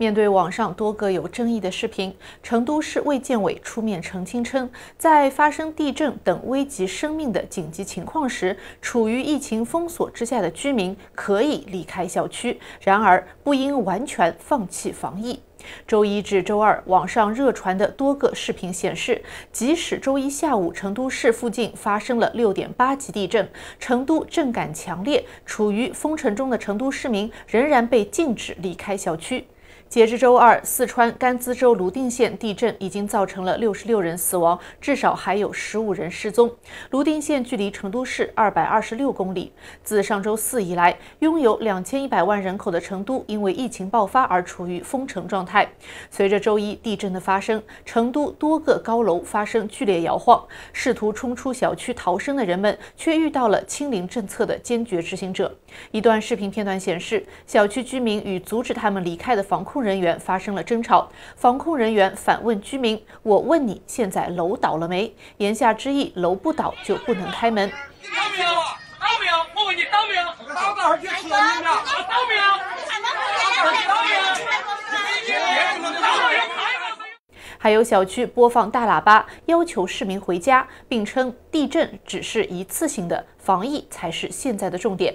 面对网上多个有争议的视频，成都市卫健委出面澄清称，在发生地震等危及生命的紧急情况时，处于疫情封锁之下的居民可以离开小区，然而不应完全放弃防疫。周一至周二，网上热传的多个视频显示，即使周一下午成都市附近发生了六点八级地震，成都震感强烈，处于封城中的成都市民仍然被禁止离开小区。截至周二，四川甘孜州泸定县地震已经造成了六十六人死亡，至少还有十五人失踪。泸定县距离成都市二百二十六公里。自上周四以来，拥有两千一百万人口的成都因为疫情爆发而处于封城状态。随着周一地震的发生，成都多个高楼发生剧烈摇晃，试图冲出小区逃生的人们却遇到了清零政策的坚决执行者。一段视频片段显示，小区居民与阻止他们离开的防控。人员发生了争吵，防控人员反问居民：“我问你，现在楼倒了没？”言下之意，楼不倒就不能开门。倒没有？倒没有？我问你倒没有？倒倒去吃了没有？倒没有？倒没有？还有小区播放大喇叭，要求市民回家，并称地震只是一次性的，防疫才是现在的重点。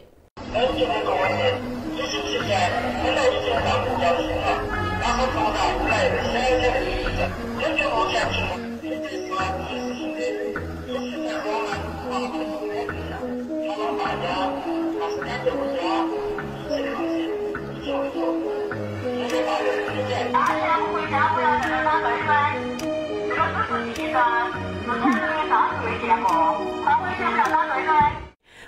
不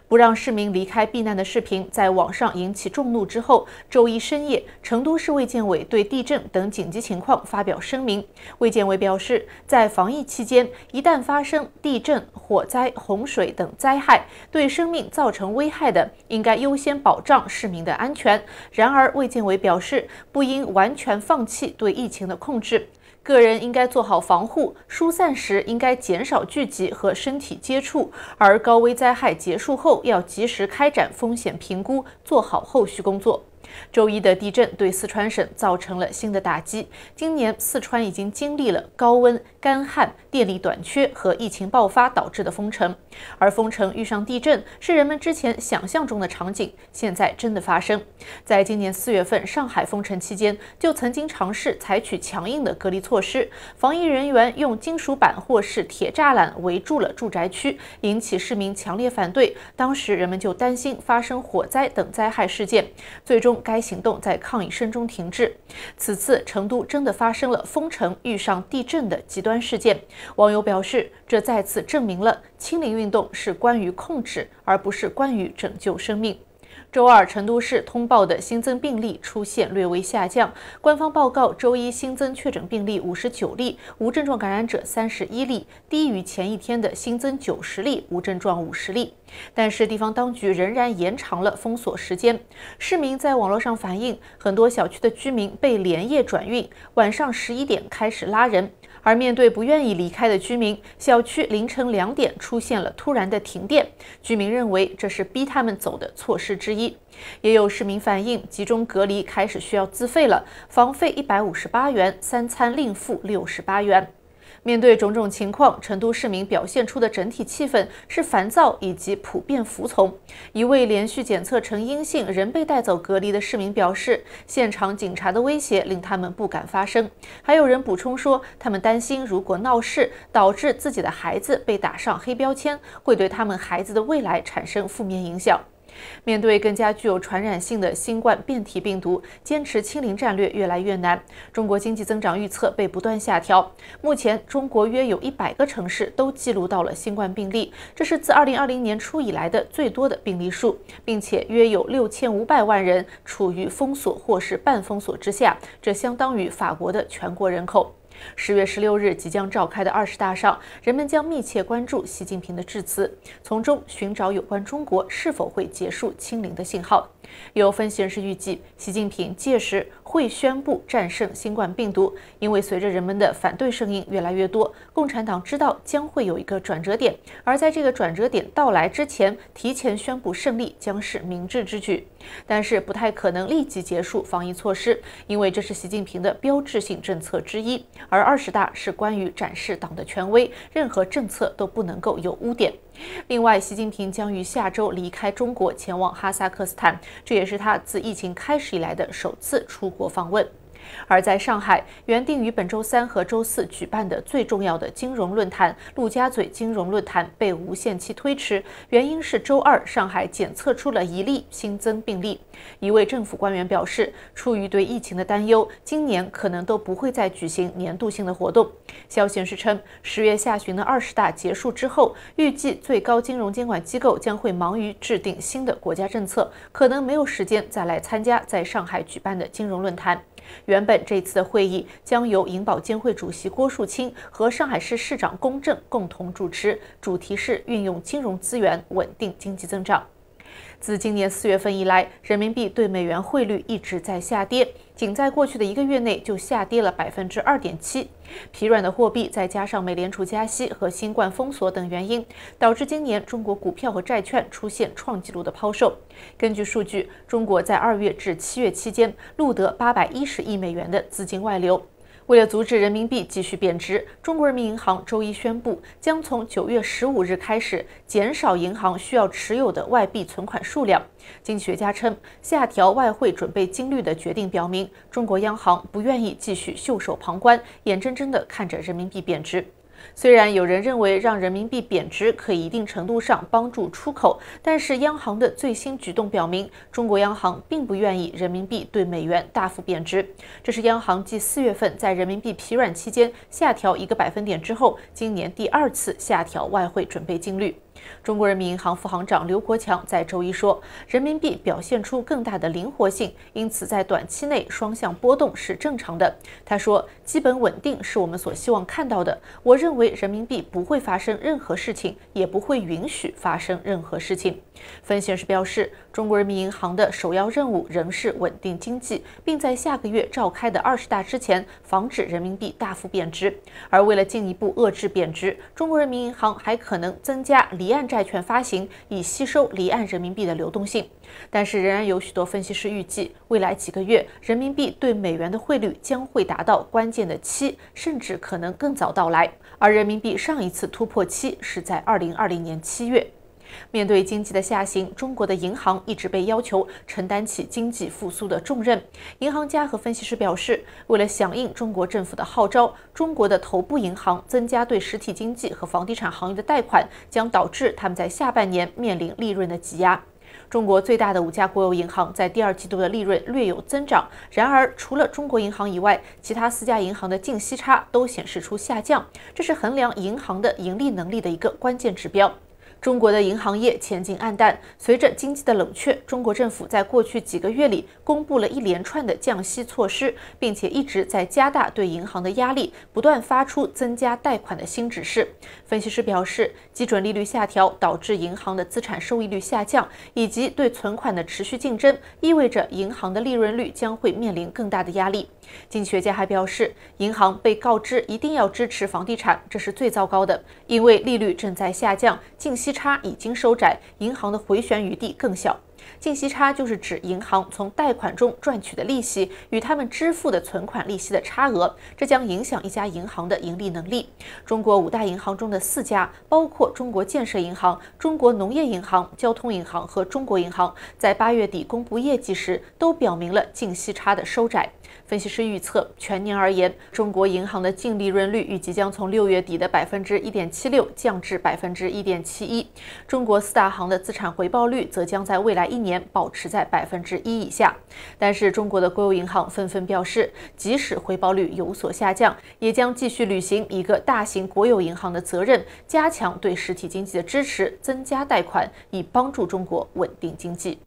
不让市民离开避难的视频在网上引起众怒之后，周一深夜，成都市卫健委对地震等紧急情况发表声明。卫健委表示，在防疫期间，一旦发生地震、火灾、洪水等灾害，对生命造成危害的，应该优先保障市民的安全。然而，卫健委表示，不应完全放弃对疫情的控制。个人应该做好防护，疏散时应该减少聚集和身体接触，而高危灾害结束后要及时开展风险评估，做好后续工作。周一的地震对四川省造成了新的打击。今年四川已经经历了高温、干旱、电力短缺和疫情爆发导致的封城，而封城遇上地震是人们之前想象中的场景，现在真的发生。在今年四月份上海封城期间，就曾经尝试采取强硬的隔离措施，防疫人员用金属板或是铁栅栏围住了住宅区，引起市民强烈反对。当时人们就担心发生火灾等灾害事件，最终。该行动在抗议声中停滞。此次成都真的发生了封城遇上地震的极端事件。网友表示，这再次证明了清零运动是关于控制，而不是关于拯救生命。周二，成都市通报的新增病例出现略微下降。官方报告，周一新增确诊病例五十九例，无症状感染者三十一例，低于前一天的新增九十例，无症状五十例。但是，地方当局仍然延长了封锁时间。市民在网络上反映，很多小区的居民被连夜转运，晚上十一点开始拉人。而面对不愿意离开的居民，小区凌晨两点出现了突然的停电。居民认为这是逼他们走的措施之一。也有市民反映，集中隔离开始需要自费了，房费一百五十八元，三餐另付六十八元。面对种种情况，成都市民表现出的整体气氛是烦躁以及普遍服从。一位连续检测呈阴性仍被带走隔离的市民表示，现场警察的威胁令他们不敢发声。还有人补充说，他们担心如果闹事导致自己的孩子被打上黑标签，会对他们孩子的未来产生负面影响。面对更加具有传染性的新冠变体病毒，坚持清零战略越来越难。中国经济增长预测被不断下调。目前，中国约有一百个城市都记录到了新冠病例，这是自2020年初以来的最多的病例数，并且约有6500万人处于封锁或是半封锁之下，这相当于法国的全国人口。十月十六日即将召开的二十大上，人们将密切关注习近平的致辞，从中寻找有关中国是否会结束清零的信号。有分析人士预计，习近平届时会宣布战胜新冠病毒，因为随着人们的反对声音越来越多，共产党知道将会有一个转折点，而在这个转折点到来之前，提前宣布胜利将是明智之举。但是不太可能立即结束防疫措施，因为这是习近平的标志性政策之一，而二十大是关于展示党的权威，任何政策都不能够有污点。另外，习近平将于下周离开中国，前往哈萨克斯坦，这也是他自疫情开始以来的首次出国访问。而在上海，原定于本周三和周四举办的最重要的金融论坛——陆家嘴金融论坛被无限期推迟，原因是周二上海检测出了一例新增病例。一位政府官员表示，出于对疫情的担忧，今年可能都不会再举行年度性的活动。消息人士称，十月下旬的二十大结束之后，预计最高金融监管机构将会忙于制定新的国家政策，可能没有时间再来参加在上海举办的金融论坛。原本这次的会议将由银保监会主席郭树清和上海市市长龚正共同主持，主题是运用金融资源稳定经济增长。自今年四月份以来，人民币对美元汇率一直在下跌，仅在过去的一个月内就下跌了百分之二点七。疲软的货币，再加上美联储加息和新冠封锁等原因，导致今年中国股票和债券出现创纪录的抛售。根据数据，中国在二月至七月期间录得八百一十亿美元的资金外流。为了阻止人民币继续贬值，中国人民银行周一宣布，将从九月十五日开始减少银行需要持有的外币存款数量。经济学家称，下调外汇准备金率的决定表明，中国央行不愿意继续袖手旁观，眼睁睁地看着人民币贬值。虽然有人认为让人民币贬值可以一定程度上帮助出口，但是央行的最新举动表明，中国央行并不愿意人民币对美元大幅贬值。这是央行继四月份在人民币疲软期间下调一个百分点之后，今年第二次下调外汇准备金率。中国人民银行副行长刘国强在周一说，人民币表现出更大的灵活性，因此在短期内双向波动是正常的。他说，基本稳定是我们所希望看到的。我认为人民币不会发生任何事情，也不会允许发生任何事情。分析人士表示，中国人民银行的首要任务仍是稳定经济，并在下个月召开的二十大之前防止人民币大幅贬值。而为了进一步遏制贬值，中国人民银行还可能增加离岸债券发行，以吸收离岸人民币的流动性。但是，仍然有许多分析师预计，未来几个月人民币对美元的汇率将会达到关键的七，甚至可能更早到来。而人民币上一次突破七是在二零二零年七月。面对经济的下行，中国的银行一直被要求承担起经济复苏的重任。银行家和分析师表示，为了响应中国政府的号召，中国的头部银行增加对实体经济和房地产行业的贷款，将导致他们在下半年面临利润的挤压。中国最大的五家国有银行在第二季度的利润略有增长，然而除了中国银行以外，其他四家银行的净息差都显示出下降，这是衡量银行的盈利能力的一个关键指标。中国的银行业前景暗淡。随着经济的冷却，中国政府在过去几个月里公布了一连串的降息措施，并且一直在加大对银行的压力，不断发出增加贷款的新指示。分析师表示，基准利率下调导致银行的资产收益率下降，以及对存款的持续竞争，意味着银行的利润率将会面临更大的压力。经济学家还表示，银行被告知一定要支持房地产，这是最糟糕的，因为利率正在下降，净息差已经收窄，银行的回旋余地更小。净息差就是指银行从贷款中赚取的利息与他们支付的存款利息的差额，这将影响一家银行的盈利能力。中国五大银行中的四家，包括中国建设银行、中国农业银行、交通银行和中国银行，在八月底公布业绩时，都表明了净息差的收窄。分析师预测，全年而言，中国银行的净利润率预计将从六月底的百分之一点七六降至百分之一点七一。中国四大行的资产回报率则将在未来一年保持在百分之一以下。但是，中国的国有银行纷纷表示，即使回报率有所下降，也将继续履行一个大型国有银行的责任，加强对实体经济的支持，增加贷款，以帮助中国稳定经济。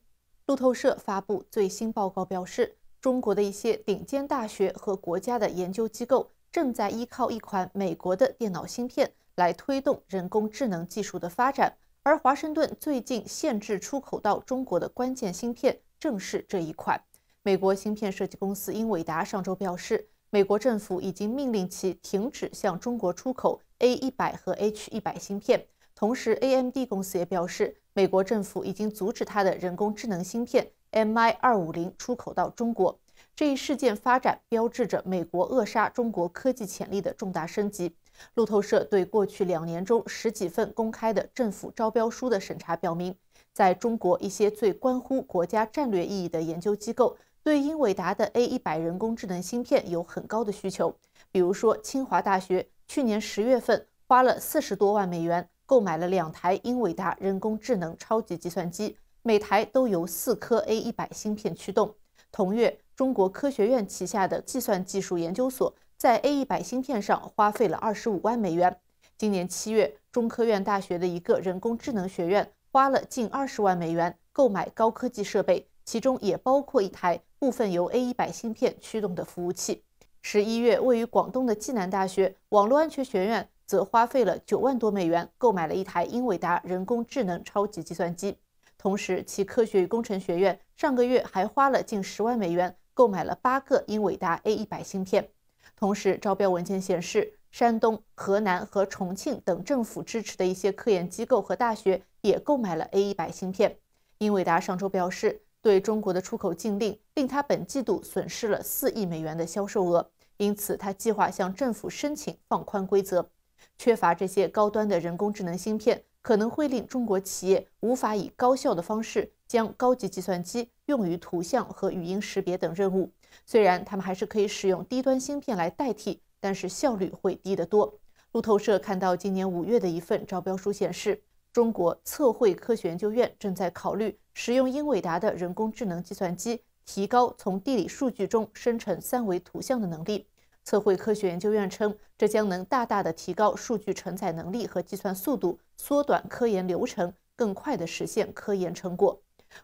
路透社发布最新报告表示。中国的一些顶尖大学和国家的研究机构正在依靠一款美国的电脑芯片来推动人工智能技术的发展，而华盛顿最近限制出口到中国的关键芯片正是这一款。美国芯片设计公司英伟达上周表示，美国政府已经命令其停止向中国出口 A 一百和 H 一百芯片。同时，AMD 公司也表示，美国政府已经阻止它的人工智能芯片 MI 二五零出口到中国。这一事件发展标志着美国扼杀中国科技潜力的重大升级。路透社对过去两年中十几份公开的政府招标书的审查表明，在中国一些最关乎国家战略意义的研究机构对英伟达的 A 一百人工智能芯片有很高的需求。比如说，清华大学去年十月份花了四十多万美元购买了两台英伟达人工智能超级计算机，每台都由四颗 A 一百芯片驱动。同月，中国科学院旗下的计算技术研究所在 A 一百芯片上花费了二十五万美元。今年七月，中科院大学的一个人工智能学院花了近二十万美元购买高科技设备，其中也包括一台部分由 A 一百芯片驱动的服务器。十一月，位于广东的暨南大学网络安全学院则花费了九万多美元购买了一台英伟达人工智能超级计算机。同时，其科学与工程学院上个月还花了近十万美元购买了八个英伟达 A 一百芯片。同时，招标文件显示，山东、河南和重庆等政府支持的一些科研机构和大学也购买了 A 一百芯片。英伟达上周表示，对中国的出口禁令令他本季度损失了四亿美元的销售额，因此他计划向政府申请放宽规则。缺乏这些高端的人工智能芯片。可能会令中国企业无法以高效的方式将高级计算机用于图像和语音识别等任务。虽然他们还是可以使用低端芯片来代替，但是效率会低得多。路透社看到今年五月的一份招标书显示，中国测绘科学研究院正在考虑使用英伟达的人工智能计算机，提高从地理数据中生成三维图像的能力。测绘科学研究院称，这将能大大的提高数据承载能力和计算速度，缩短科研流程，更快地实现科研成果。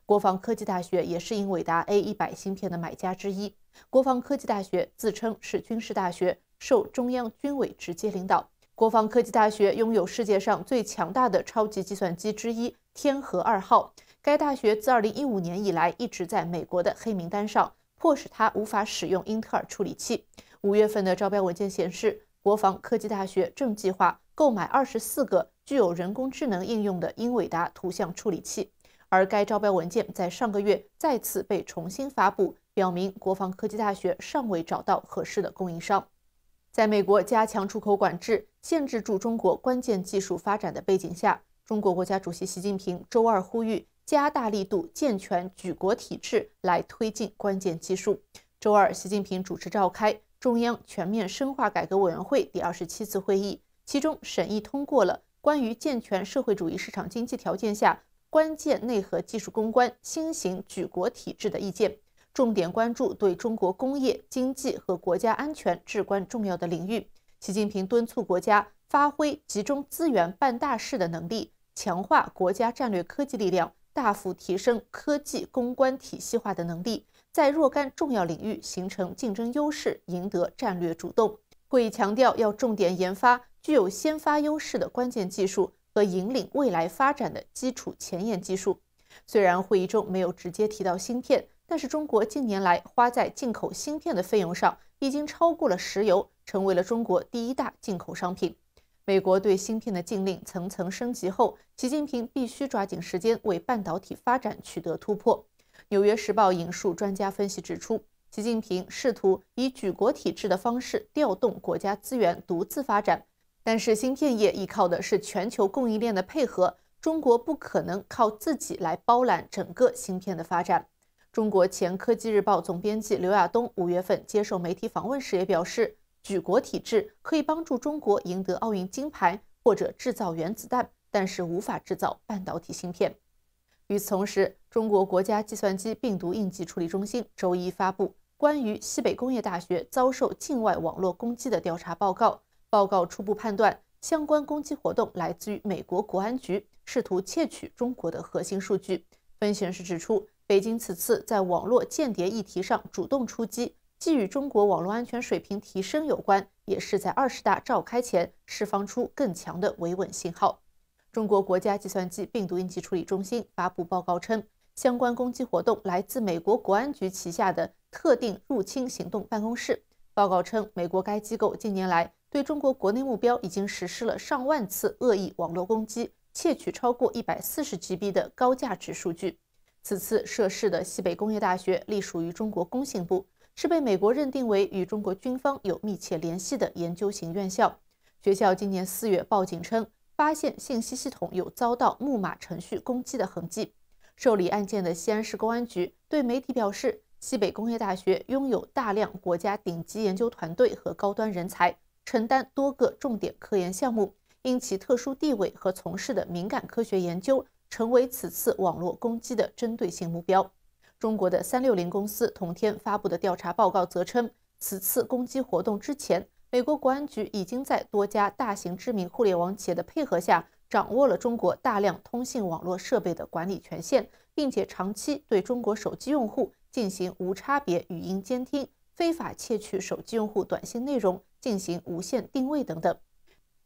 国防科技大学也是英伟达 A 一百芯片的买家之一。国防科技大学自称是军事大学，受中央军委直接领导。国防科技大学拥有世界上最强大的超级计算机之一“天河二号”。该大学自2015年以来一直在美国的黑名单上，迫使它无法使用英特尔处理器。五月份的招标文件显示，国防科技大学正计划购买二十四个具有人工智能应用的英伟达图像处理器。而该招标文件在上个月再次被重新发布，表明国防科技大学尚未找到合适的供应商。在美国加强出口管制、限制住中国关键技术发展的背景下，中国国家主席习近平周二呼吁加大力度健全举国体制，来推进关键技术。周二，习近平主持召开。中央全面深化改革委员会第二十七次会议，其中审议通过了关于健全社会主义市场经济条件下关键内核技术攻关新型举国体制的意见，重点关注对中国工业、经济和国家安全至关重要的领域。习近平敦促国家发挥集中资源办大事的能力，强化国家战略科技力量，大幅提升科技攻关体系化的能力。在若干重要领域形成竞争优势，赢得战略主动。会议强调，要重点研发具有先发优势的关键技术和引领未来发展的基础前沿技术。虽然会议中没有直接提到芯片，但是中国近年来花在进口芯片的费用上已经超过了石油，成为了中国第一大进口商品。美国对芯片的禁令层层升级后，习近平必须抓紧时间为半导体发展取得突破。《纽约时报》引述专家分析指出，习近平试图以举国体制的方式调动国家资源独自发展，但是芯片业依靠的是全球供应链的配合，中国不可能靠自己来包揽整个芯片的发展。中国前科技日报总编辑刘亚东五月份接受媒体访问时也表示，举国体制可以帮助中国赢得奥运金牌或者制造原子弹，但是无法制造半导体芯片。与此同时，中国国家计算机病毒应急处理中心周一发布关于西北工业大学遭受境外网络攻击的调查报告。报告初步判断，相关攻击活动来自于美国国安局，试图窃取中国的核心数据。分析人士指出，北京此次在网络间谍议题上主动出击，既与中国网络安全水平提升有关，也是在二十大召开前释放出更强的维稳信号。中国国家计算机病毒应急处理中心发布报告称，相关攻击活动来自美国国安局旗下的特定入侵行动办公室。报告称，美国该机构近年来对中国国内目标已经实施了上万次恶意网络攻击，窃取超过一百四十 GB 的高价值数据。此次涉事的西北工业大学隶属于中国工信部，是被美国认定为与中国军方有密切联系的研究型院校。学校今年四月报警称，发现信息系统有遭到木马程序攻击的痕迹。受理案件的西安市公安局对媒体表示，西北工业大学拥有大量国家顶级研究团队和高端人才，承担多个重点科研项目，因其特殊地位和从事的敏感科学研究。成为此次网络攻击的针对性目标。中国的三六零公司同天发布的调查报告则称，此次攻击活动之前，美国国安局已经在多家大型知名互联网企业的配合下，掌握了中国大量通信网络设备的管理权限，并且长期对中国手机用户进行无差别语音监听、非法窃取手机用户短信内容、进行无线定位等等。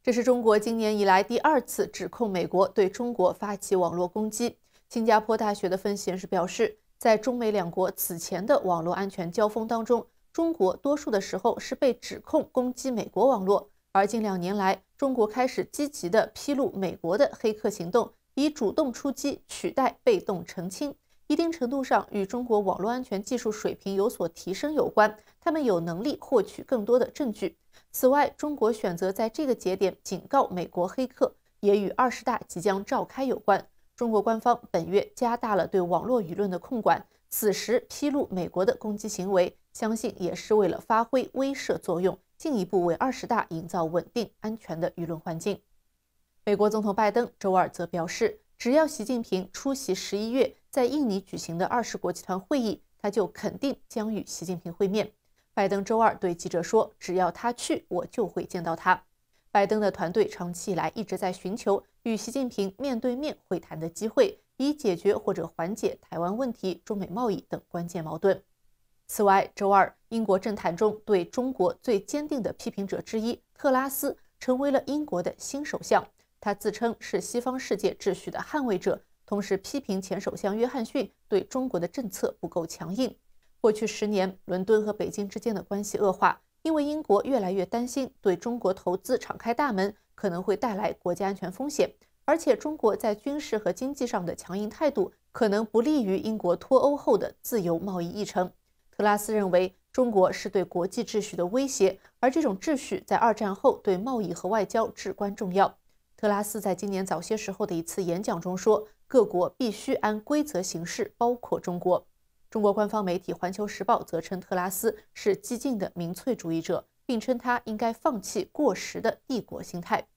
这是中国今年以来第二次指控美国对中国发起网络攻击。新加坡大学的分析人士表示，在中美两国此前的网络安全交锋当中，中国多数的时候是被指控攻击美国网络，而近两年来，中国开始积极地披露美国的黑客行动，以主动出击取代被动澄清，一定程度上与中国网络安全技术水平有所提升有关。他们有能力获取更多的证据。此外，中国选择在这个节点警告美国黑客，也与二十大即将召开有关。中国官方本月加大了对网络舆论的控管，此时披露美国的攻击行为，相信也是为了发挥威慑作用，进一步为二十大营造稳定安全的舆论环境。美国总统拜登周二则表示，只要习近平出席十一月在印尼举行的二十国集团会议，他就肯定将与习近平会面。拜登周二对记者说：“只要他去，我就会见到他。”拜登的团队长期以来一直在寻求与习近平面对面会谈的机会，以解决或者缓解台湾问题、中美贸易等关键矛盾。此外，周二，英国政坛中对中国最坚定的批评者之一特拉斯成为了英国的新首相。他自称是西方世界秩序的捍卫者，同时批评前首相约翰逊对中国的政策不够强硬。过去十年，伦敦和北京之间的关系恶化，因为英国越来越担心对中国投资敞开大门可能会带来国家安全风险，而且中国在军事和经济上的强硬态度可能不利于英国脱欧后的自由贸易议程。特拉斯认为，中国是对国际秩序的威胁，而这种秩序在二战后对贸易和外交至关重要。特拉斯在今年早些时候的一次演讲中说：“各国必须按规则行事，包括中国。”中国官方媒体《环球时报》则称特拉斯是激进的民粹主义者，并称他应该放弃过时的帝国心态。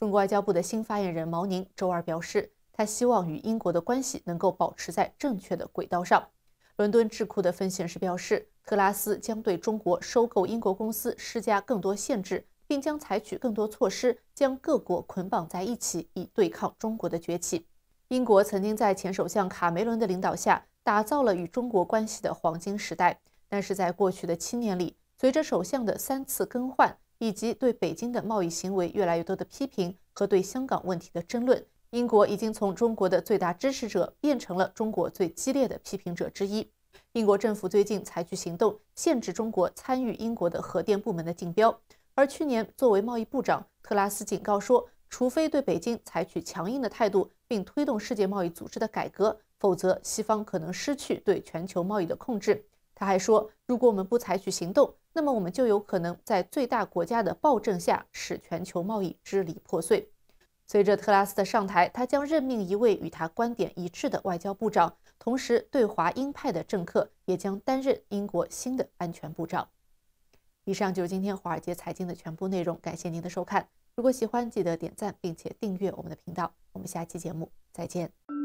中国外交部的新发言人毛宁周二表示，他希望与英国的关系能够保持在正确的轨道上。伦敦智库的分析师表示，特拉斯将对中国收购英国公司施加更多限制，并将采取更多措施，将各国捆绑在一起，以对抗中国的崛起。英国曾经在前首相卡梅伦的领导下。打造了与中国关系的黄金时代，但是在过去的七年里，随着首相的三次更换，以及对北京的贸易行为越来越多的批评和对香港问题的争论，英国已经从中国的最大支持者变成了中国最激烈的批评者之一。英国政府最近采取行动，限制中国参与英国的核电部门的竞标。而去年，作为贸易部长，特拉斯警告说，除非对北京采取强硬的态度，并推动世界贸易组织的改革。否则，西方可能失去对全球贸易的控制。他还说，如果我们不采取行动，那么我们就有可能在最大国家的暴政下使全球贸易支离破碎。随着特拉斯的上台，他将任命一位与他观点一致的外交部长，同时对华鹰派的政客也将担任英国新的安全部长。以上就是今天华尔街财经的全部内容，感谢您的收看。如果喜欢，记得点赞并且订阅我们的频道。我们下期节目再见。